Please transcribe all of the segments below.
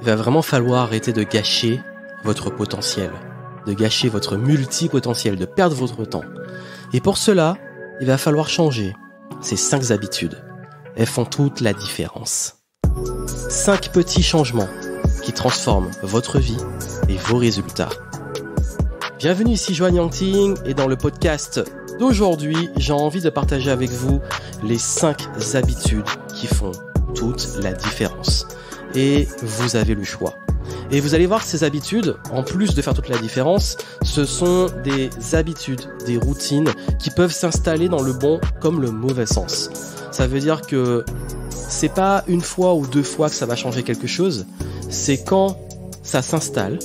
il va vraiment falloir arrêter de gâcher votre potentiel, de gâcher votre multipotentiel, de perdre votre temps. Et pour cela, il va falloir changer ces cinq habitudes. Elles font toute la différence. Cinq petits changements qui transforment votre vie et vos résultats. Bienvenue ici Joanne Yangting et dans le podcast d'aujourd'hui, j'ai envie de partager avec vous les cinq habitudes qui font toute la différence. Et vous avez le choix. Et vous allez voir ces habitudes, en plus de faire toute la différence, ce sont des habitudes, des routines qui peuvent s'installer dans le bon comme le mauvais sens. Ça veut dire que c'est pas une fois ou deux fois que ça va changer quelque chose, c'est quand ça s'installe,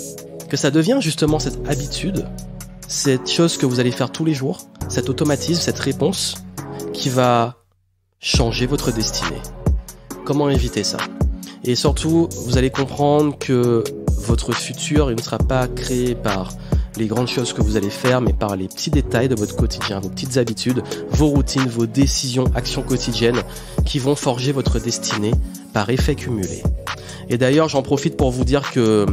que ça devient justement cette habitude, cette chose que vous allez faire tous les jours, cet automatisme, cette réponse qui va changer votre destinée. Comment éviter ça? Et surtout, vous allez comprendre que votre futur il ne sera pas créé par les grandes choses que vous allez faire, mais par les petits détails de votre quotidien, vos petites habitudes, vos routines, vos décisions, actions quotidiennes qui vont forger votre destinée par effet cumulé. Et d'ailleurs, j'en profite pour vous dire que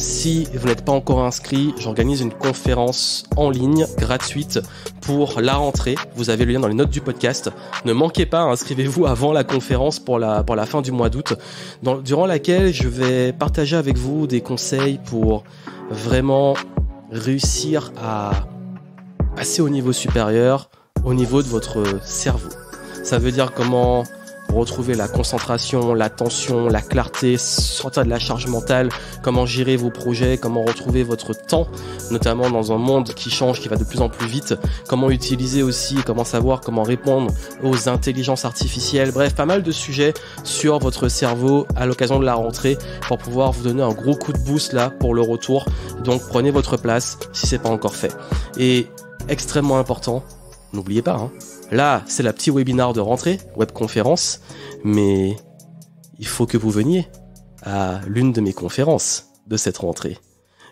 si vous n'êtes pas encore inscrit, j'organise une conférence en ligne gratuite pour la rentrée. Vous avez le lien dans les notes du podcast. Ne manquez pas, inscrivez-vous avant la conférence pour la, pour la fin du mois d'août, durant laquelle je vais partager avec vous des conseils pour vraiment réussir à passer au niveau supérieur, au niveau de votre cerveau. Ça veut dire comment retrouver la concentration, l'attention, la clarté, sortir de la charge mentale, comment gérer vos projets, comment retrouver votre temps, notamment dans un monde qui change, qui va de plus en plus vite, comment utiliser aussi, comment savoir comment répondre aux intelligences artificielles, bref, pas mal de sujets sur votre cerveau à l'occasion de la rentrée pour pouvoir vous donner un gros coup de boost là pour le retour. Donc prenez votre place si c'est pas encore fait. Et extrêmement important, n'oubliez pas, hein, Là, c'est la petite webinar de rentrée, webconférence, mais il faut que vous veniez à l'une de mes conférences de cette rentrée.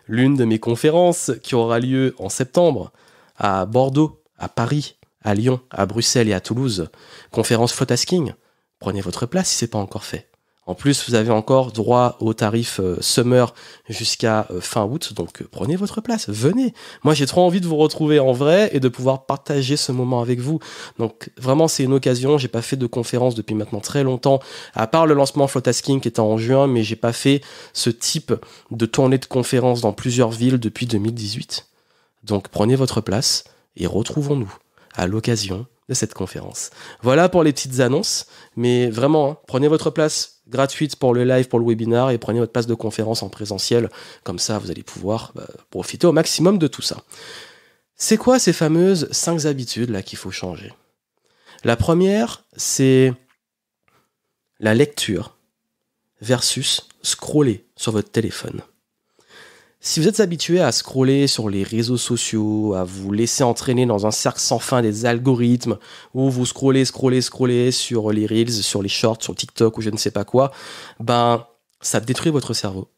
L'une de mes conférences qui aura lieu en septembre à Bordeaux, à Paris, à Lyon, à Bruxelles et à Toulouse. Conférence Flotasking. Prenez votre place si c'est pas encore fait. En plus, vous avez encore droit au tarif euh, summer jusqu'à euh, fin août, donc euh, prenez votre place, venez. Moi, j'ai trop envie de vous retrouver en vrai et de pouvoir partager ce moment avec vous. Donc vraiment, c'est une occasion. J'ai pas fait de conférence depuis maintenant très longtemps, à part le lancement Flotasking qui était en juin, mais j'ai pas fait ce type de tournée de conférence dans plusieurs villes depuis 2018. Donc prenez votre place et retrouvons-nous à l'occasion de cette conférence. Voilà pour les petites annonces, mais vraiment, hein, prenez votre place gratuite pour le live, pour le webinar, et prenez votre place de conférence en présentiel. Comme ça, vous allez pouvoir bah, profiter au maximum de tout ça. C'est quoi ces fameuses 5 habitudes là qu'il faut changer? La première, c'est la lecture versus scroller sur votre téléphone. Si vous êtes habitué à scroller sur les réseaux sociaux, à vous laisser entraîner dans un cercle sans fin des algorithmes, où vous scrollez, scrollez, scrollez sur les reels, sur les shorts, sur TikTok ou je ne sais pas quoi, ben ça détruit votre cerveau.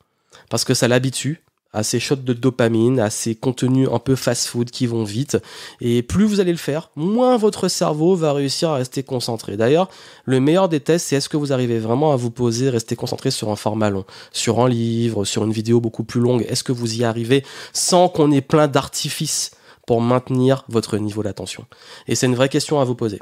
Parce que ça l'habitue à ces shots de dopamine, à ces contenus un peu fast-food qui vont vite. Et plus vous allez le faire, moins votre cerveau va réussir à rester concentré. D'ailleurs, le meilleur des tests, c'est est-ce que vous arrivez vraiment à vous poser, rester concentré sur un format long, sur un livre, sur une vidéo beaucoup plus longue? Est-ce que vous y arrivez sans qu'on ait plein d'artifices pour maintenir votre niveau d'attention? Et c'est une vraie question à vous poser.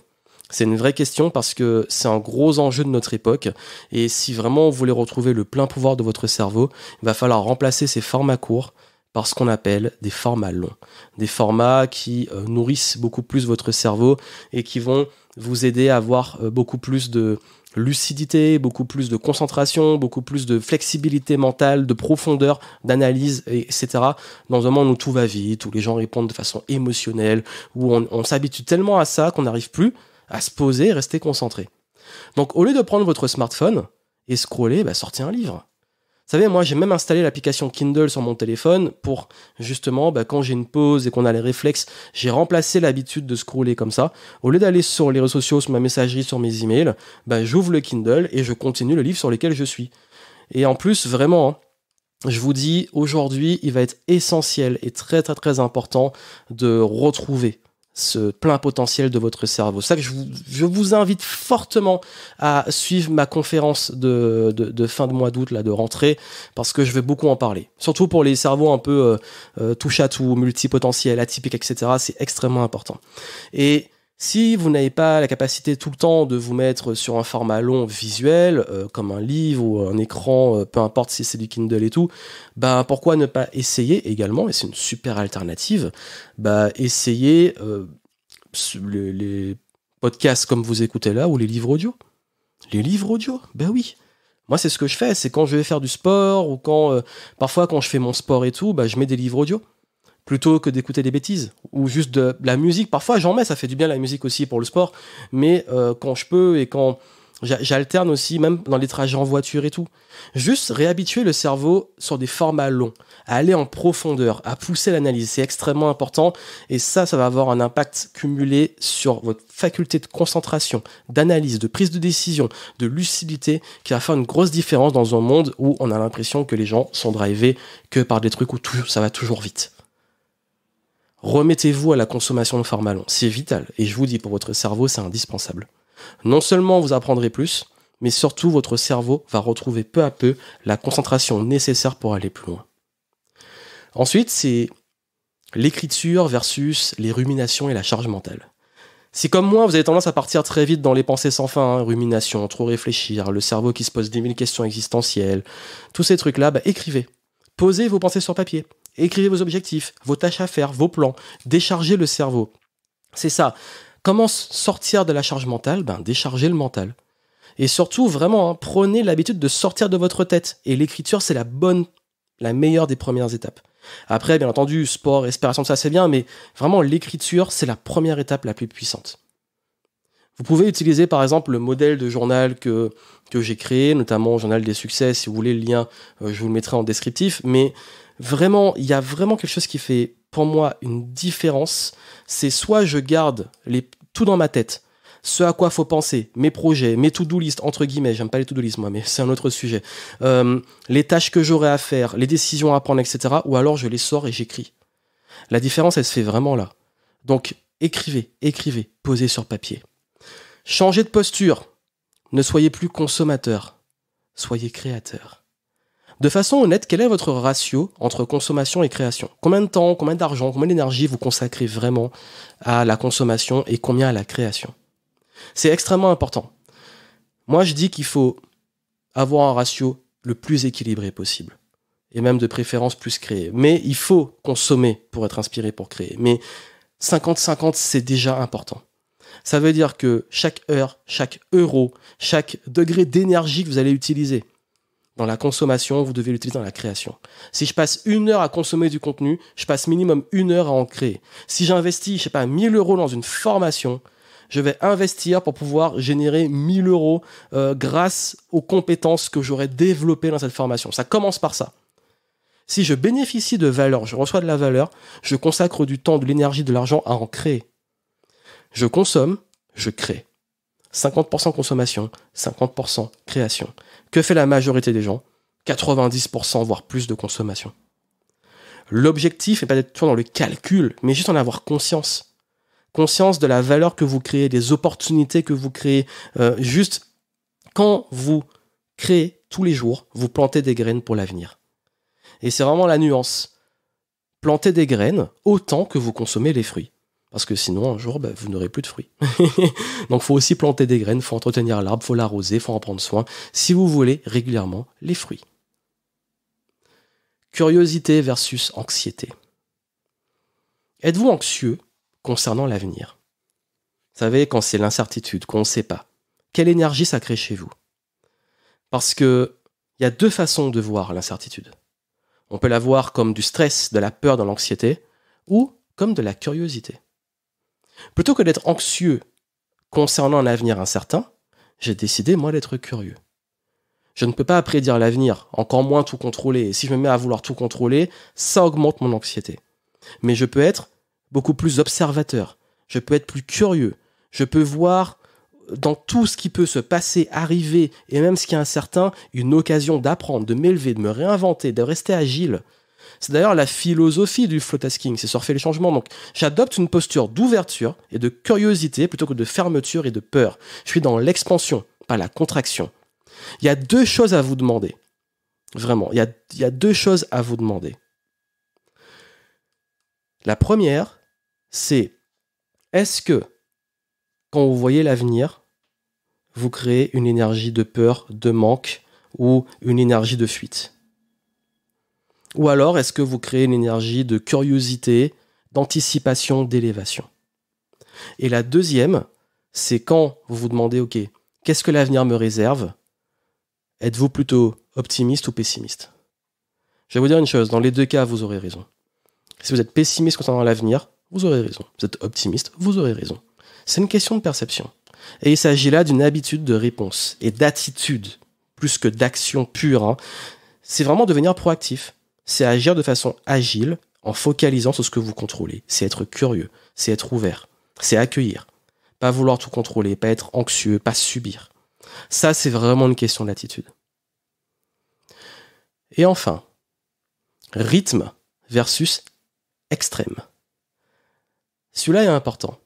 C'est une vraie question parce que c'est un gros enjeu de notre époque. Et si vraiment vous voulez retrouver le plein pouvoir de votre cerveau, il va falloir remplacer ces formats courts par ce qu'on appelle des formats longs. Des formats qui euh, nourrissent beaucoup plus votre cerveau et qui vont vous aider à avoir euh, beaucoup plus de lucidité, beaucoup plus de concentration, beaucoup plus de flexibilité mentale, de profondeur, d'analyse, etc. Dans un monde où tout va vite, où les gens répondent de façon émotionnelle, où on, on s'habitue tellement à ça qu'on n'arrive plus à se poser rester concentré. Donc au lieu de prendre votre smartphone et scroller, bah, sortez un livre. Vous savez, moi j'ai même installé l'application Kindle sur mon téléphone pour justement, bah, quand j'ai une pause et qu'on a les réflexes, j'ai remplacé l'habitude de scroller comme ça. Au lieu d'aller sur les réseaux sociaux, sur ma messagerie, sur mes emails, bah, j'ouvre le Kindle et je continue le livre sur lequel je suis. Et en plus, vraiment, hein, je vous dis, aujourd'hui, il va être essentiel et très très très important de retrouver ce plein potentiel de votre cerveau. C'est ça que je vous, invite fortement à suivre ma conférence de, fin de mois d'août, là, de rentrée, parce que je vais beaucoup en parler. Surtout pour les cerveaux un peu euh, touche à tout, etc. C'est extrêmement important. Et si vous n'avez pas la capacité tout le temps de vous mettre sur un format long visuel, euh, comme un livre ou un écran, euh, peu importe si c'est du Kindle et tout, bah pourquoi ne pas essayer également, et c'est une super alternative, bah essayer euh, les, podcasts comme vous écoutez là ou les livres audio. Les livres audio, ben oui. Moi, c'est ce que je fais, c'est quand je vais faire du sport ou quand, parfois quand je fais mon sport et tout, bah, je mets des livres audio plutôt que d'écouter des bêtises ou juste de, la musique. Parfois, j'en mets, ça fait du bien la musique aussi pour le sport, mais euh, quand je peux et quand j'alterne aussi, même dans les trajets en voiture et tout, juste réhabituer le cerveau sur des formats longs, à aller en profondeur, à pousser l'analyse, c'est extrêmement important. Et ça, ça va avoir un impact cumulé sur votre faculté de concentration, d'analyse, de prise de décision, de lucidité, qui va faire une grosse différence dans un monde où on a l'impression que les gens sont drivés que par des trucs où ça va toujours vite remettez-vous à la consommation de pharmalon. C'est vital. Et je vous dis, pour votre cerveau, c'est indispensable. Non seulement vous apprendrez plus, mais surtout votre cerveau va retrouver peu à peu la concentration nécessaire pour aller plus loin. Ensuite, c'est l'écriture versus les ruminations et la charge mentale. Si comme moi, vous avez tendance à partir très vite dans les pensées sans fin, hein, rumination, trop réfléchir, le cerveau qui se pose des mille questions existentielles, tous ces trucs-là, bah, écrivez. Posez vos pensées sur papier. Écrivez vos objectifs, vos tâches à faire, vos plans. Déchargez le cerveau. C'est ça. Comment sortir de la charge mentale? Ben, décharger le mental. Et surtout, vraiment, hein, prenez l'habitude de sortir de votre tête. Et l'écriture, c'est la bonne, la meilleure des premières étapes. Après, bien entendu, sport, respiration, ça c'est bien, mais vraiment, l'écriture, c'est la première étape la plus puissante. Vous pouvez utiliser par exemple le modèle de journal que, que j'ai créé, notamment Journal des succès, si vous voulez le lien, euh, je vous le mettrai en descriptif, mais vraiment, il y a vraiment quelque chose qui fait pour moi une différence. C'est soit je garde tout dans ma tête, ce à quoi faut penser, mes projets, mes to-do list, entre guillemets, j'aime pas les to-do list moi, mais c'est un autre sujet, euh, les tâches que j'aurai à faire, les décisions à prendre, etc. Ou alors je les sors et j'écris. La différence, elle se fait vraiment là. Donc, écrivez, écrivez, posez sur papier. Changez de posture. Ne soyez plus consommateur, soyez créateur. De façon honnête, quel est votre ratio entre consommation et création? Combien de temps, combien d'argent, combien d'énergie vous consacrez vraiment à la consommation et combien à la création? C'est extrêmement important. Moi, je dis qu'il faut avoir un ratio le plus équilibré possible. Et même de préférence plus créer. Mais il faut consommer pour être inspiré pour créer. Mais 50-50, c'est déjà important. Ça veut dire que chaque heure, chaque euro, chaque degré d'énergie que vous allez utiliser, dans la consommation, vous devez l'utiliser dans la création. Si je passe une heure à consommer du contenu, je passe minimum une heure à en créer. Si j'investis, je sais pas, 1000 euros dans une formation, je vais investir pour pouvoir générer 1000 euros euh, grâce aux compétences que j'aurais développées dans cette formation. Ça commence par ça. Si je bénéficie de valeur, je reçois de la valeur, je consacre du temps, de l'énergie, de l'argent à en créer. Je consomme, je crée. 50% consommation, 50% création. Que fait la majorité des gens? 90% voire plus de consommation. L'objectif n'est pas d'être toujours dans le calcul, mais juste en avoir conscience. Conscience de la valeur que vous créez, des opportunités que vous créez. Euh, juste quand vous créez tous les jours, vous plantez des graines pour l'avenir. Et c'est vraiment la nuance. Plantez des graines autant que vous consommez les fruits. Parce que sinon, un jour, bah, vous n'aurez plus de fruits. Donc, faut aussi planter des graines, il faut entretenir l'arbre, faut l'arroser, faut en prendre soin, si vous voulez régulièrement les fruits. Curiosité versus anxiété. Êtes-vous anxieux concernant l'avenir? Vous savez, quand c'est l'incertitude, qu'on ne sait pas, quelle énergie ça crée chez vous? Parce que il y a deux façons de voir l'incertitude. On peut la voir comme du stress, de la peur, de l'anxiété, ou comme de la curiosité. Plutôt que d'être anxieux concernant un avenir incertain, j'ai décidé, moi, d'être curieux. Je ne peux pas prédire l'avenir, encore moins tout contrôler. Et si je me mets à vouloir tout contrôler, ça augmente mon anxiété. Mais je peux être beaucoup plus observateur. Je peux être plus curieux. Je peux voir dans tout ce qui peut se passer, arriver, et même ce qui est incertain, une occasion d'apprendre, de m'élever, de me réinventer, de rester agile. C'est d'ailleurs la philosophie du flow tasking, c'est surfer les changements. Donc, j'adopte une posture d'ouverture et de curiosité plutôt que de fermeture et de peur. Je suis dans l'expansion, pas la contraction. Il y a deux choses à vous demander. Vraiment, il y a, il y a deux choses à vous demander. La première, c'est est-ce que quand vous voyez l'avenir, vous créez une énergie de peur, de manque ou une énergie de fuite? Ou alors est-ce que vous créez une énergie de curiosité, d'anticipation, d'élévation? Et la deuxième, c'est quand vous vous demandez, OK, qu'est-ce que l'avenir me réserve? Êtes-vous plutôt optimiste ou pessimiste? Je vais vous dire une chose, dans les deux cas, vous aurez raison. Si vous êtes pessimiste concernant l'avenir, vous aurez raison. Vous êtes optimiste, vous aurez raison. C'est une question de perception. Et il s'agit là d'une habitude de réponse et d'attitude, plus que d'action pure. Hein. C'est vraiment devenir proactif. C'est agir de façon agile en focalisant sur ce que vous contrôlez. C'est être curieux, c'est être ouvert, c'est accueillir. Pas vouloir tout contrôler, pas être anxieux, pas subir. Ça, c'est vraiment une question d'attitude. Et enfin, rythme versus extrême. Celui-là est important.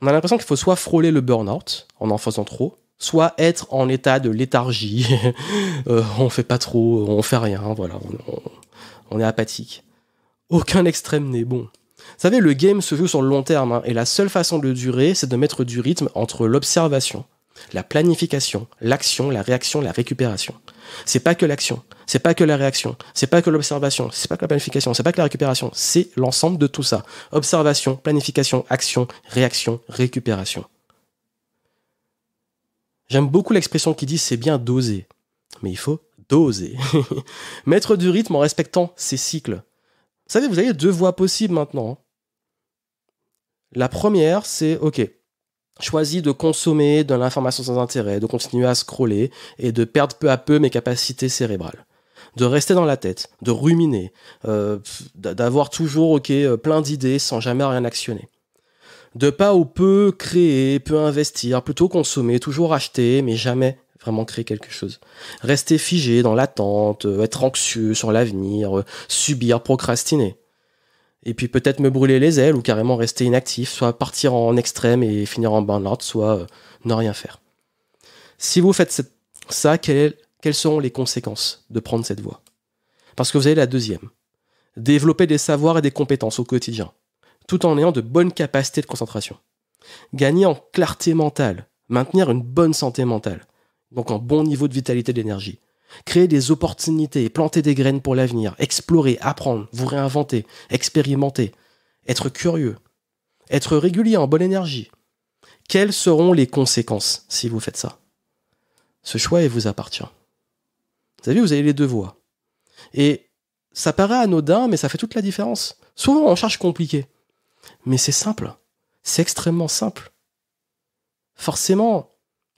On a l'impression qu'il faut soit frôler le burn-out en en faisant trop, soit être en état de léthargie. euh, on fait pas trop, on fait rien, voilà, on, est apathique. Aucun extrême n'est bon. Vous savez, le game se joue sur le long terme, hein, et la seule façon de durer, c'est de mettre du rythme entre l'observation, la planification, l'action, la réaction, la récupération. C'est pas que l'action, c'est pas que la réaction, c'est pas que l'observation, c'est pas que la planification, c'est pas que la récupération, c'est l'ensemble de tout ça. Observation, planification, action, réaction, récupération. J'aime beaucoup l'expression qui dit c'est bien doser, mais il faut doser. Mettre du rythme en respectant ces cycles. Vous savez, vous avez deux voies possibles maintenant. La première, c'est OK, choisis de consommer de l'information sans intérêt, de continuer à scroller et de perdre peu à peu mes capacités cérébrales. De rester dans la tête, de ruminer, euh, d'avoir toujours ok euh, plein d'idées sans jamais rien actionner. De pas ou peu créer, peu investir, plutôt consommer, toujours acheter, mais jamais vraiment créer quelque chose. Rester figé dans l'attente, euh, être anxieux sur l'avenir, subir, procrastiner et puis peut-être me brûler les ailes ou carrément rester inactif, soit partir en extrême et finir en burn-out, soit euh, ne rien faire. Si vous faites ça, quelles seront les conséquences de prendre cette voie? Parce que vous avez la deuxième. Développer des savoirs et des compétences au quotidien, tout en ayant de bonnes capacités de concentration. Gagner en clarté mentale, maintenir une bonne santé mentale, donc un bon niveau de vitalité d'énergie Créer des opportunités, planter des graines pour l'avenir, explorer, apprendre, vous réinventer, expérimenter, être curieux, être régulier en bonne énergie. Quelles seront les conséquences si vous faites ça? Ce choix, il vous appartient. Vous avez vous avez les deux voies. Et ça paraît anodin, mais ça fait toute la différence. Souvent, on cherche compliqué. Mais c'est simple. C'est extrêmement simple. Forcément,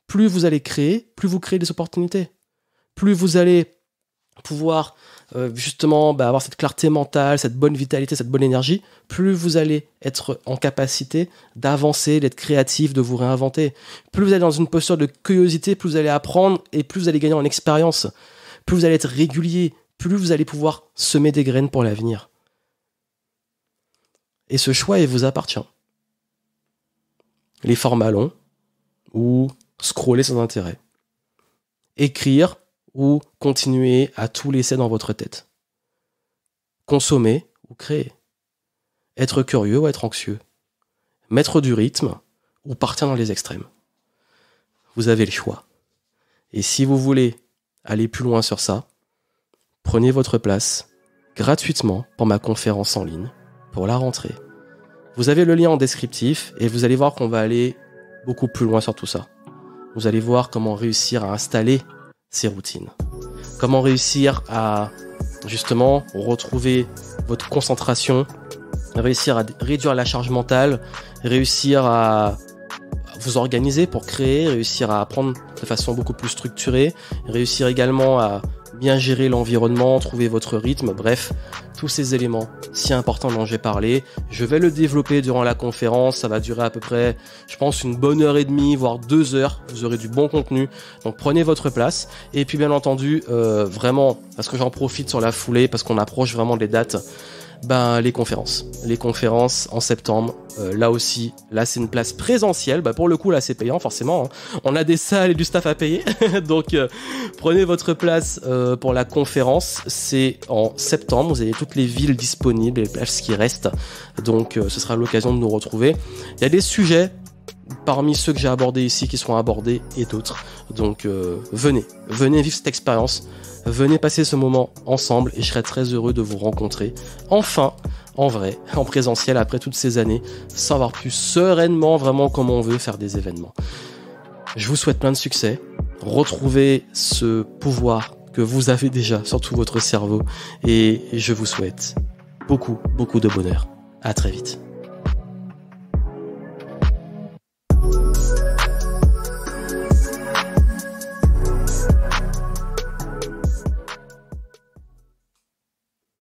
plus vous allez créer, plus vous créez des opportunités plus vous allez pouvoir euh, justement bah, avoir cette clarté mentale, cette bonne vitalité, cette bonne énergie, plus vous allez être en capacité d'avancer, d'être créatif, de vous réinventer. Plus vous allez dans une posture de curiosité, plus vous allez apprendre et plus vous allez gagner en expérience. Plus vous allez être régulier, plus vous allez pouvoir semer des graines pour l'avenir. Et ce choix, il vous appartient. Les formats longs ou scroller sans intérêt. Écrire ou continuer à tout laisser dans votre tête. Consommer ou créer. Être curieux ou être anxieux. Mettre du rythme ou partir dans les extrêmes. Vous avez le choix. Et si vous voulez aller plus loin sur ça, prenez votre place gratuitement pour ma conférence en ligne pour la rentrée. Vous avez le lien en descriptif et vous allez voir qu'on va aller beaucoup plus loin sur tout ça. Vous allez voir comment réussir à installer ces routines. Comment réussir à justement retrouver votre concentration, réussir à réduire la charge mentale, réussir à vous organiser pour créer, réussir à apprendre de façon beaucoup plus structurée, réussir également à bien gérer l'environnement, trouver votre rythme, bref, tous ces éléments si important dont j'ai parlé. Je vais le développer durant la conférence. Ça va durer à peu près, je pense, une bonne heure et demie, voire deux heures. Vous aurez du bon contenu. Donc prenez votre place. Et puis bien entendu, euh, vraiment, parce que j'en profite sur la foulée, parce qu'on approche vraiment des dates ben, les conférences. Les conférences en septembre, euh, là aussi, là c'est une place présentielle. Bah, pour le coup, là c'est payant forcément. Hein. On a des salles et du staff à payer. Donc euh, prenez votre place euh, pour la conférence. C'est en septembre. Vous avez toutes les villes disponibles, les places qui restent. Donc ce sera l'occasion de nous retrouver. Il y a des sujets parmi ceux que j'ai abordés ici qui seront abordés et d'autres. Donc venez, venez vivre cette expérience. Venez passer ce moment ensemble et je serai très heureux de vous rencontrer. Enfin, en vrai, en présentiel après toutes ces années, savoir plus sereinement vraiment comment on veut faire des événements. Je vous souhaite plein de succès. Retrouvez ce pouvoir que vous avez déjà sur tout votre cerveau et je vous souhaite beaucoup, beaucoup de bonheur. À très vite.